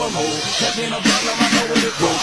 for more. That in a bottle, I know what it goes.